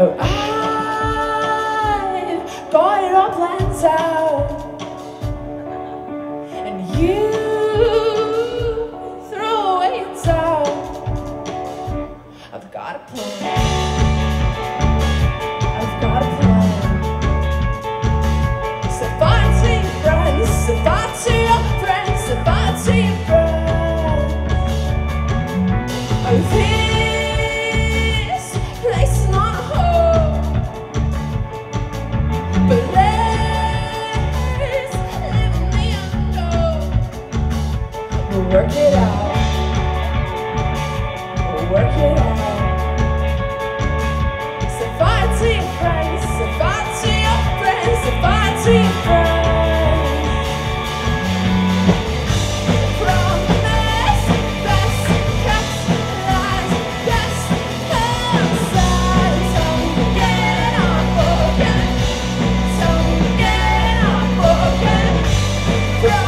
Oh, I've got it all planned out, Yeah.